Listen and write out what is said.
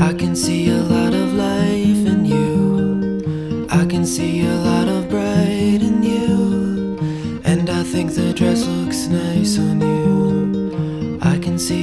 I can see a lot of life in you. I can see a lot of bright in you. And I think the dress looks nice on you. I can see.